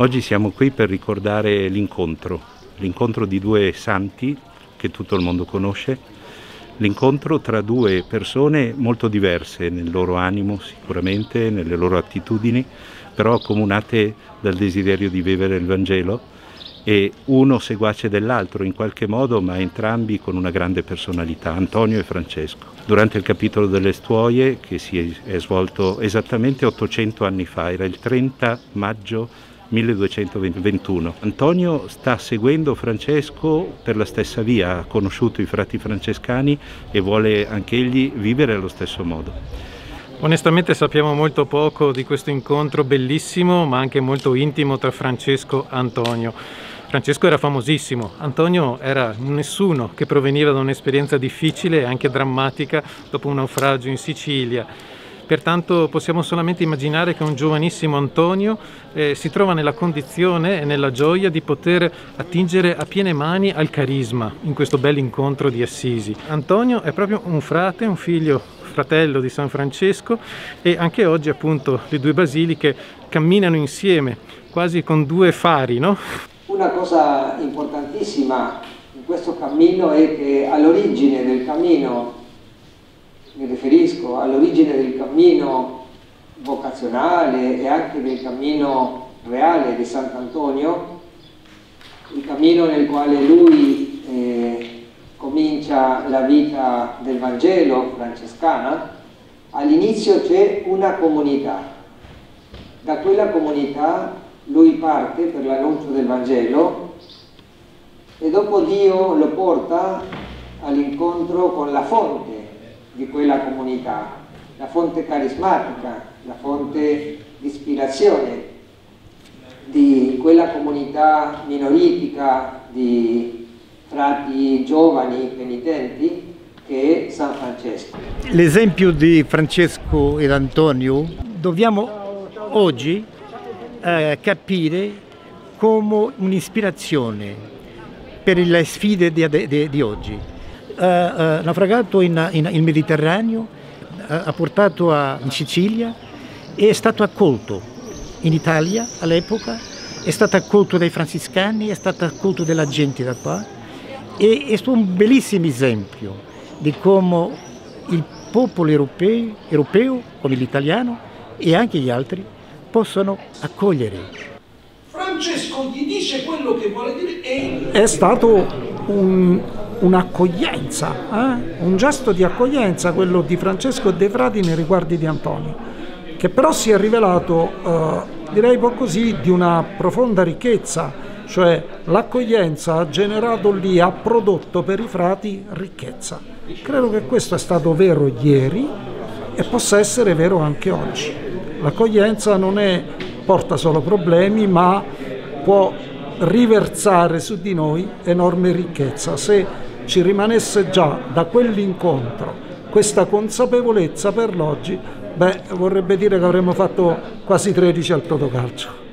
Oggi siamo qui per ricordare l'incontro, l'incontro di due santi che tutto il mondo conosce, l'incontro tra due persone molto diverse nel loro animo sicuramente, nelle loro attitudini, però accomunate dal desiderio di vivere il Vangelo e uno seguace dell'altro in qualche modo, ma entrambi con una grande personalità, Antonio e Francesco. Durante il capitolo delle stuoie, che si è svolto esattamente 800 anni fa, era il 30 maggio 1221. Antonio sta seguendo Francesco per la stessa via, ha conosciuto i frati francescani e vuole anch'egli vivere allo stesso modo. Onestamente sappiamo molto poco di questo incontro bellissimo ma anche molto intimo tra Francesco e Antonio. Francesco era famosissimo, Antonio era nessuno che proveniva da un'esperienza difficile e anche drammatica dopo un naufragio in Sicilia Pertanto possiamo solamente immaginare che un giovanissimo Antonio eh, si trova nella condizione e nella gioia di poter attingere a piene mani al carisma in questo bel incontro di Assisi. Antonio è proprio un frate, un figlio fratello di San Francesco e anche oggi appunto le due basiliche camminano insieme, quasi con due fari, no? Una cosa importantissima in questo cammino è che all'origine del cammino mi riferisco all'origine del cammino vocazionale e anche del cammino reale di Sant'Antonio, il cammino nel quale lui eh, comincia la vita del Vangelo francescana, all'inizio c'è una comunità. Da quella comunità lui parte per l'annuncio del Vangelo e dopo Dio lo porta all'incontro con la fonte di quella comunità, la fonte carismatica, la fonte di ispirazione di quella comunità minoritica di frati giovani penitenti che è San Francesco. L'esempio di Francesco ed Antonio dobbiamo oggi eh, capire come un'ispirazione per le sfide di, di, di oggi ha naufragato in, in, in Mediterraneo, ha portato a, in Sicilia e è stato accolto in Italia all'epoca, è stato accolto dai francescani, è stato accolto dalla gente da qua e è stato un bellissimo esempio di come il popolo europeo, europeo come l'italiano e anche gli altri possono accogliere. Francesco gli dice quello che vuole dire e... È stato un, un'accoglienza, eh? un gesto di accoglienza quello di Francesco De Frati nei riguardi di Antonio, che però si è rivelato, eh, direi un po' così, di una profonda ricchezza, cioè l'accoglienza ha generato lì, ha prodotto per i frati ricchezza. Credo che questo è stato vero ieri e possa essere vero anche oggi. L'accoglienza non è, porta solo problemi, ma può riversare su di noi enorme ricchezza. Se ci rimanesse già da quell'incontro questa consapevolezza per l'oggi, beh, vorrebbe dire che avremmo fatto quasi 13 al Totocalcio.